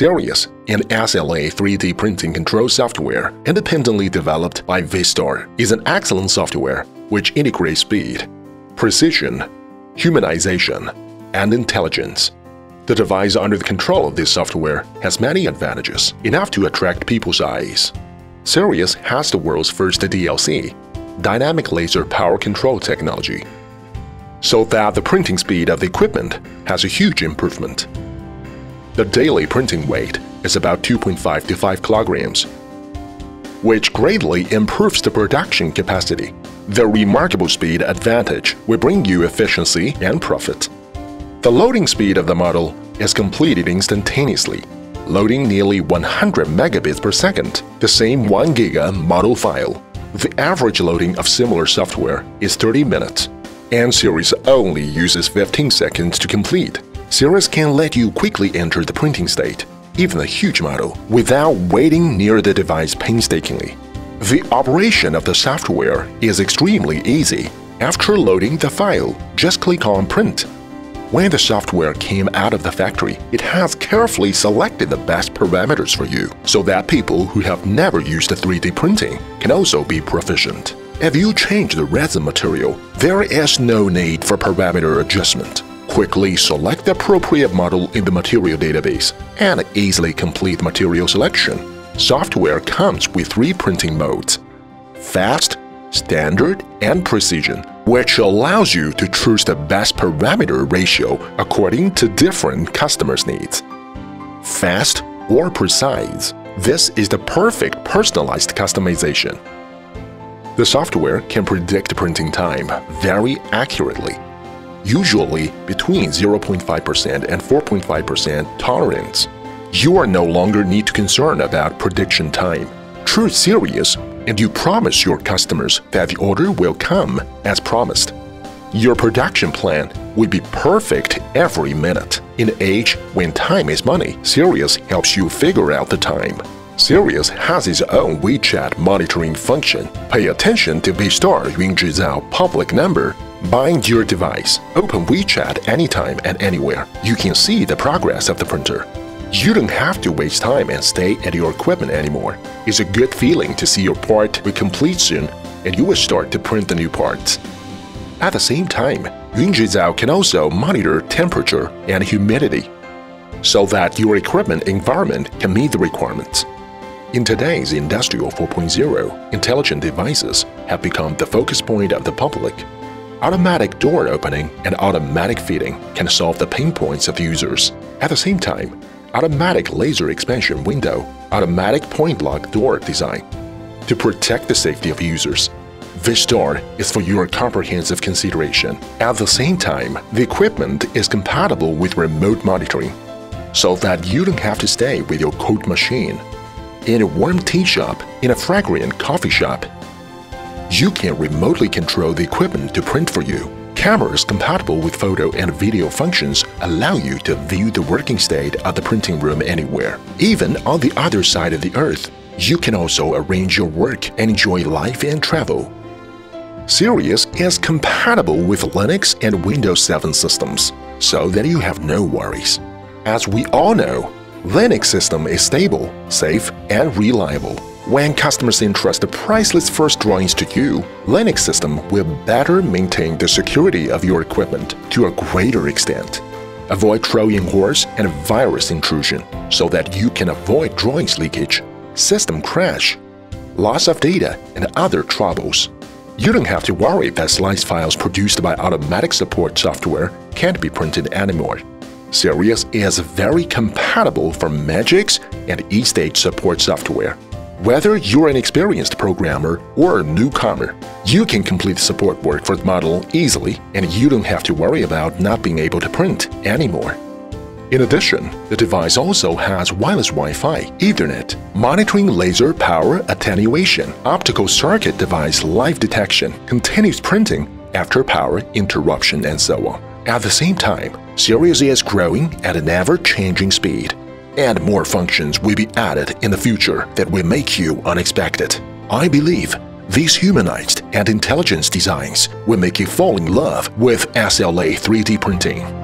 Sirius, an SLA 3D printing control software independently developed by Vistar, is an excellent software which integrates speed, precision, humanization, and intelligence. The device under the control of this software has many advantages, enough to attract people's eyes. Sirius has the world's first DLC, dynamic laser power control technology, so that the printing speed of the equipment has a huge improvement. The daily printing weight is about 2.5 to 5 kilograms, which greatly improves the production capacity. The remarkable speed advantage will bring you efficiency and profit. The loading speed of the model is completed instantaneously, loading nearly 100 megabits per second, the same 1 giga model file. The average loading of similar software is 30 minutes, and Sirius only uses 15 seconds to complete. Sirius can let you quickly enter the printing state, even a huge model, without waiting near the device painstakingly. The operation of the software is extremely easy. After loading the file, just click on Print. When the software came out of the factory, it has carefully selected the best parameters for you so that people who have never used 3D printing can also be proficient. If you change the resin material, there is no need for parameter adjustment. Quickly select the appropriate model in the material database and easily complete material selection. Software comes with three printing modes fast, standard, and precision, which allows you to choose the best parameter ratio according to different customers' needs. Fast or precise, this is the perfect personalized customization. The software can predict printing time very accurately usually between 0.5% and 4.5% tolerance. You are no longer need to concern about prediction time. True Sirius, and you promise your customers that the order will come as promised. Your production plan will be perfect every minute. In an age when time is money, Sirius helps you figure out the time. Sirius has its own WeChat monitoring function. Pay attention to Vistar Yunzhizao public number Bind your device. Open WeChat anytime and anywhere. You can see the progress of the printer. You don't have to waste time and stay at your equipment anymore. It's a good feeling to see your part will complete soon and you will start to print the new parts. At the same time, Yunzhizao can also monitor temperature and humidity so that your equipment environment can meet the requirements. In today's Industrial 4.0, intelligent devices have become the focus point of the public Automatic door opening and automatic feeding can solve the pain points of users. At the same time, automatic laser expansion window, automatic point lock door design to protect the safety of users. Vistar is for your comprehensive consideration. At the same time, the equipment is compatible with remote monitoring, so that you don't have to stay with your code machine. In a warm tea shop, in a fragrant coffee shop, you can remotely control the equipment to print for you. Cameras compatible with photo and video functions allow you to view the working state of the printing room anywhere. Even on the other side of the earth, you can also arrange your work and enjoy life and travel. Sirius is compatible with Linux and Windows 7 systems, so that you have no worries. As we all know, Linux system is stable, safe, and reliable. When customers entrust the priceless first drawings to you, Linux system will better maintain the security of your equipment to a greater extent. Avoid Trojan horse and virus intrusion so that you can avoid drawings leakage, system crash, loss of data, and other troubles. You don't have to worry that slice files produced by automatic support software can't be printed anymore. Sirius is very compatible for Magics and eStage support software. Whether you're an experienced programmer or a newcomer, you can complete support work for the model easily and you don't have to worry about not being able to print anymore. In addition, the device also has wireless Wi-Fi, Ethernet, monitoring laser power attenuation, optical circuit device live detection, continuous printing after power interruption, and so on. At the same time, Sirius is growing at an ever-changing speed and more functions will be added in the future that will make you unexpected. I believe these humanized and intelligence designs will make you fall in love with SLA 3D printing.